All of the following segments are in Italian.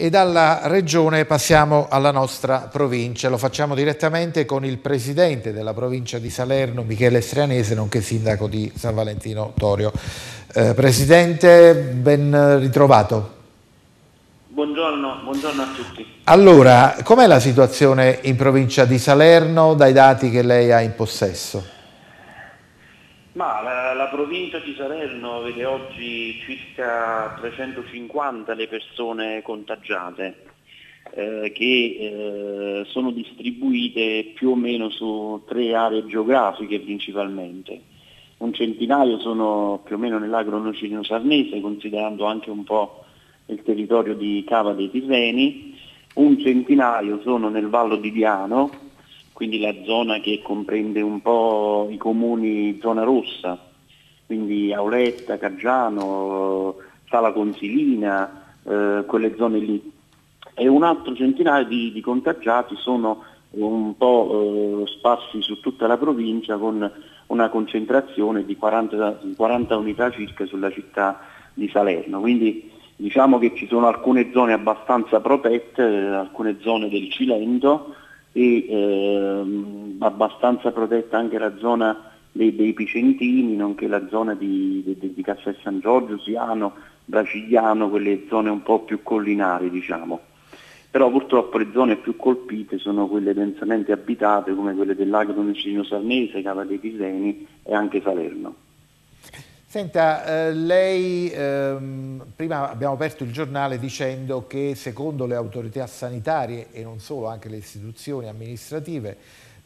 e dalla regione passiamo alla nostra provincia. Lo facciamo direttamente con il presidente della provincia di Salerno, Michele Strianese, nonché sindaco di San Valentino Torio. Eh, presidente, ben ritrovato. Buongiorno, buongiorno, a tutti. Allora, com'è la situazione in provincia di Salerno dai dati che lei ha in possesso? Ma la, la, provincia di Salerno vede oggi circa 350 le persone contagiate eh, che eh, sono distribuite più o meno su tre aree geografiche principalmente. Un centinaio sono più o meno nell'agronocino sarnese, considerando anche un po' il territorio di Cava dei Tirreni, un centinaio sono nel Vallo di Diano, quindi la zona che comprende un po' i comuni zona rossa, quindi Auletta, Caggiano, Sala Consilina, eh, quelle zone lì. E un altro centinaio di, di contagiati sono un po' eh, sparsi su tutta la provincia con una concentrazione di 40, 40 unità circa sulla città di Salerno. Quindi diciamo che ci sono alcune zone abbastanza protette, alcune zone del Cilento, e ehm, abbastanza protetta anche la zona dei, dei Picentini, nonché la zona di, di, di Castel San Giorgio, Siano, Bracigliano, quelle zone un po' più collinari diciamo. Però purtroppo le zone più colpite sono quelle densamente abitate come quelle del lago Domicilio Sarnese, Cava dei Piseni e anche Salerno. Senta, eh, lei, ehm, prima abbiamo aperto il giornale dicendo che secondo le autorità sanitarie e non solo, anche le istituzioni amministrative,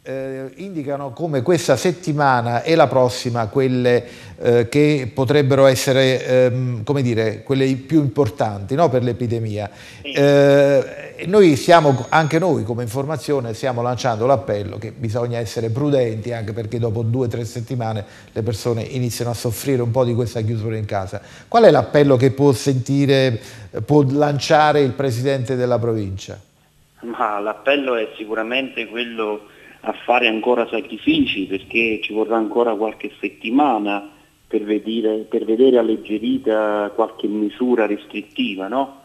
eh, indicano come questa settimana e la prossima quelle eh, che potrebbero essere ehm, come dire, quelle più importanti no, per l'epidemia. Eh, noi stiamo, anche noi come informazione stiamo lanciando l'appello che bisogna essere prudenti anche perché dopo due o tre settimane le persone iniziano a soffrire un po' di questa chiusura in casa. Qual è l'appello che può sentire, può lanciare il Presidente della provincia? l'appello è sicuramente quello a fare ancora sacrifici perché ci vorrà ancora qualche settimana per vedere, per vedere alleggerita qualche misura restrittiva. No?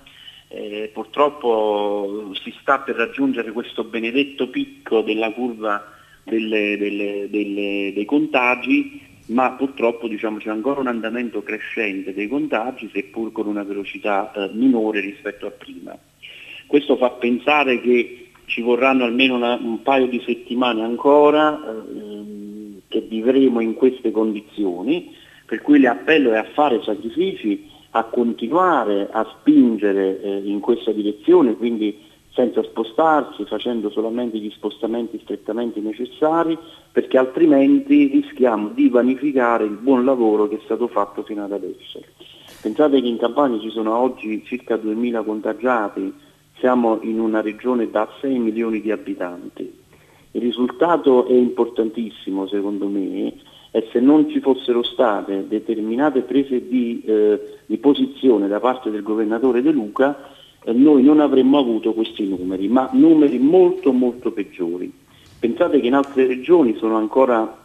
Eh, purtroppo si sta per raggiungere questo benedetto picco della curva delle, delle, delle, dei contagi, ma purtroppo diciamo, c'è ancora un andamento crescente dei contagi, seppur con una velocità eh, minore rispetto a prima. Questo fa pensare che ci vorranno almeno una, un paio di settimane ancora eh, che vivremo in queste condizioni, per cui l'appello è a fare sacrifici, a continuare a spingere eh, in questa direzione, quindi senza spostarsi, facendo solamente gli spostamenti strettamente necessari, perché altrimenti rischiamo di vanificare il buon lavoro che è stato fatto fino ad adesso. Pensate che in Campania ci sono oggi circa 2.000 contagiati, siamo in una regione da 6 milioni di abitanti. Il risultato è importantissimo secondo me e se non ci fossero state determinate prese di, eh, di posizione da parte del governatore De Luca eh, noi non avremmo avuto questi numeri, ma numeri molto molto peggiori. Pensate che in altre regioni sono ancora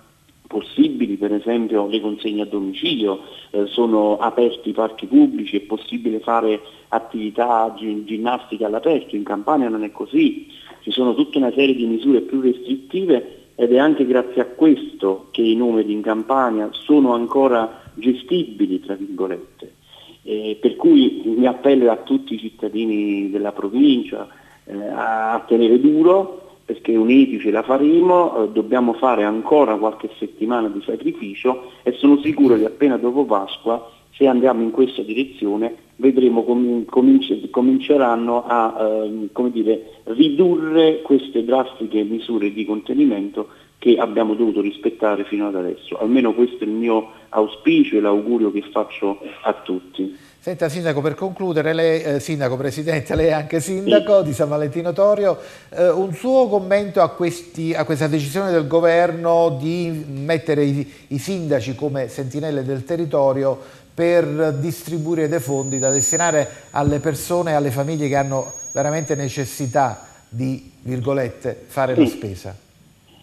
possibili, per esempio le consegne a domicilio, eh, sono aperti i parchi pubblici, è possibile fare attività ginnastica all'aperto, in Campania non è così, ci sono tutta una serie di misure più restrittive ed è anche grazie a questo che i numeri in Campania sono ancora gestibili, tra virgolette. Eh, per cui mio appello a tutti i cittadini della provincia eh, a tenere duro, perché uniti ce la faremo, eh, dobbiamo fare ancora qualche settimana di sacrificio e sono sicuro che appena dopo Pasqua, se andiamo in questa direzione, vedremo come cominceranno a eh, dire, ridurre queste drastiche misure di contenimento che abbiamo dovuto rispettare fino ad adesso. Almeno questo è il mio auspicio e l'augurio che faccio a tutti. Senta Sindaco, per concludere, lei, eh, Sindaco Presidente, lei è anche Sindaco sì. di San Valentino Torio, eh, un suo commento a, questi, a, questa decisione del Governo di mettere i, i, sindaci come sentinelle del territorio per distribuire dei fondi da destinare alle persone e alle famiglie che hanno veramente necessità di, virgolette, fare sì. la spesa?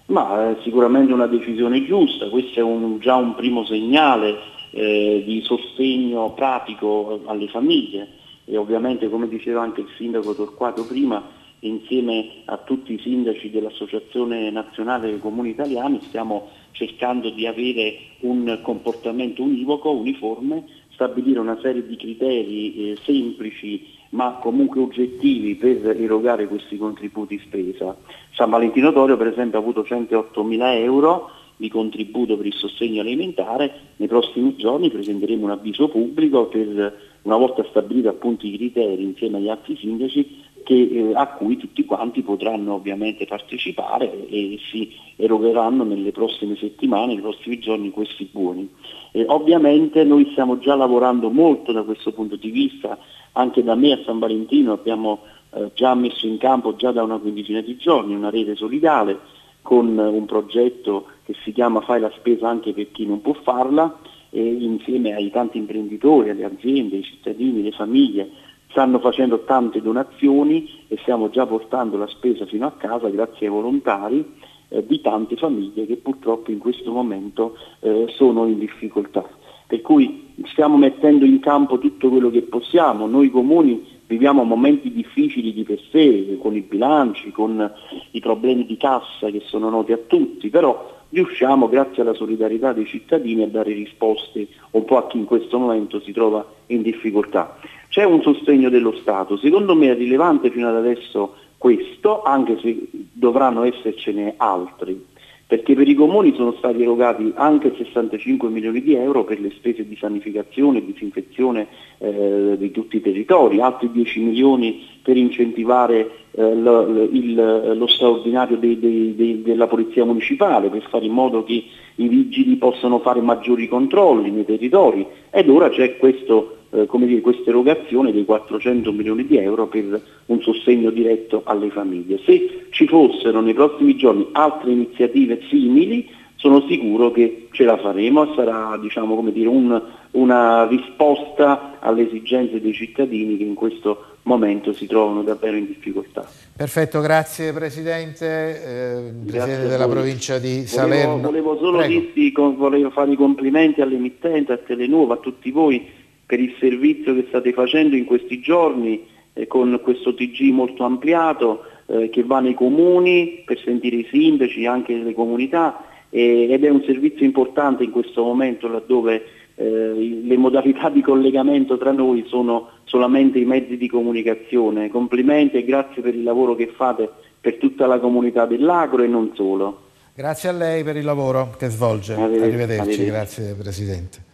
Ma è sicuramente una decisione giusta, questo è un, già un primo segnale eh, di sostegno pratico alle famiglie. e ovviamente come diceva anche il sindaco Torquato prima, insieme a tutti i sindaci dell'Associazione Nazionale dei Comuni Italiani stiamo cercando di avere un comportamento univoco, uniforme, stabilire una serie di criteri eh, semplici ma comunque oggettivi per erogare questi contributi spesa. San Valentino Torio per esempio ha avuto 108 mila euro di contributo per il sostegno alimentare, nei prossimi giorni presenteremo un avviso pubblico per, una volta stabiliti appunto i criteri insieme agli altri sindaci, che, eh, a cui tutti quanti potranno ovviamente partecipare e si erogheranno nelle prossime settimane, nei prossimi giorni questi buoni. Eh, ovviamente noi stiamo già lavorando molto da questo punto di vista, anche da me a San Valentino abbiamo eh, già messo in campo già da una quindicina di giorni una rete solidale con un progetto che si chiama Fai la spesa anche per chi non può farla e insieme ai tanti imprenditori, alle aziende, ai cittadini, alle famiglie stanno facendo tante donazioni e stiamo già portando la spesa fino a casa grazie ai volontari eh, di tante famiglie che purtroppo in questo momento eh, sono in difficoltà. Per cui stiamo mettendo in campo tutto quello che possiamo, noi comuni viviamo momenti difficili di per sé, con i bilanci, con i problemi di cassa che sono noti a tutti, però riusciamo grazie alla solidarietà dei cittadini a dare risposte un po' a chi in questo momento si trova in difficoltà. C'è un sostegno dello Stato, secondo me è rilevante fino ad adesso questo, anche se dovranno essercene altri perché per i comuni sono stati erogati anche 65 milioni di euro per le spese di sanificazione e disinfezione eh, di tutti i territori, altri 10 milioni per incentivare eh, lo, il, lo, straordinario dei, dei, dei, della Polizia Municipale, per fare in modo che i vigili possano fare maggiori controlli nei territori. Ed ora c'è questo eh, come dire, questa erogazione dei 400 milioni di euro per un sostegno diretto alle famiglie. Se ci fossero nei prossimi giorni altre iniziative simili, sono sicuro che ce la faremo, sarà diciamo, dire, un, una risposta alle esigenze dei cittadini che in questo momento si trovano davvero in difficoltà. Perfetto, grazie Presidente, eh, Presidente della provincia di Salerno. Volevo, volevo solo dirti, volevo fare i complimenti all'emittente, a Telenuova, a tutti voi per il servizio che state facendo in questi giorni eh, con questo TG molto ampliato eh, che va nei comuni per sentire i sindaci, anche le comunità eh, ed è un servizio importante in questo momento laddove eh, le modalità di collegamento tra noi sono solamente i mezzi di comunicazione. Complimenti e grazie per il lavoro che fate per tutta la comunità dell'agro e non solo. Grazie a lei per il lavoro che svolge. Arrivederci, Arrivederci. Arrivederci. grazie Presidente.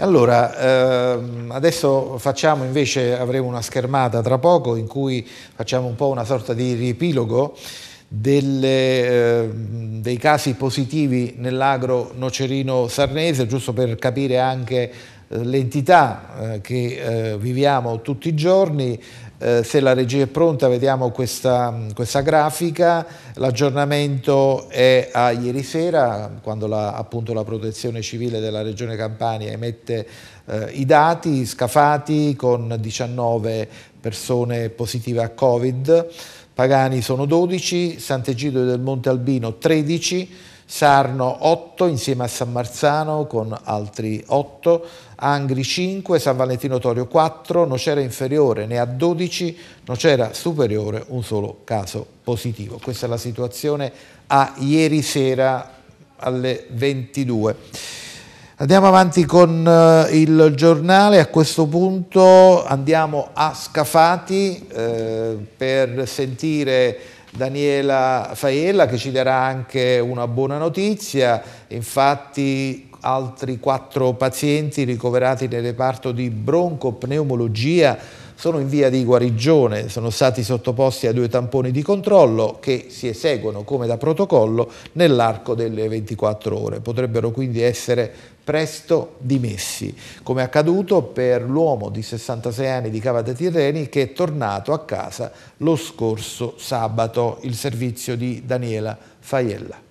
Allora, ehm, adesso facciamo invece, avremo una schermata tra poco in cui facciamo un po' una sorta di riepilogo delle, eh, dei casi positivi nell'agro nocerino sarnese, giusto per capire anche eh, l'entità eh, che eh, viviamo tutti i giorni, eh, se la regia è pronta vediamo questa, questa grafica, l'aggiornamento è a ieri sera quando la, appunto la protezione civile della regione Campania emette eh, i dati scafati con 19 persone positive a Covid, Pagani sono 12, Sant'Egidio del Monte Albino 13, Sarno 8 insieme a San Marzano con altri 8, Angri 5, San Valentino Torio 4, Nocera inferiore ne ha 12, Nocera superiore un solo caso positivo. Questa è la situazione a ieri sera alle 22. Andiamo avanti con uh, il giornale, a questo punto andiamo a Scafati eh, per sentire Daniela Faiella che ci darà anche una buona notizia, infatti altri quattro pazienti ricoverati nel reparto di broncopneumologia sono in via di guarigione, sono stati sottoposti a due tamponi di controllo che si eseguono come da protocollo nell'arco delle 24 ore. Potrebbero quindi essere presto dimessi, come è accaduto per l'uomo di 66 anni di Cava dei Tirreni che è tornato a casa lo scorso sabato, il servizio di Daniela Faiella.